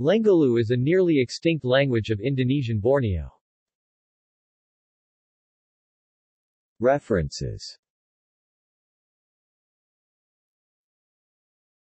Lengalu is a nearly extinct language of Indonesian Borneo. References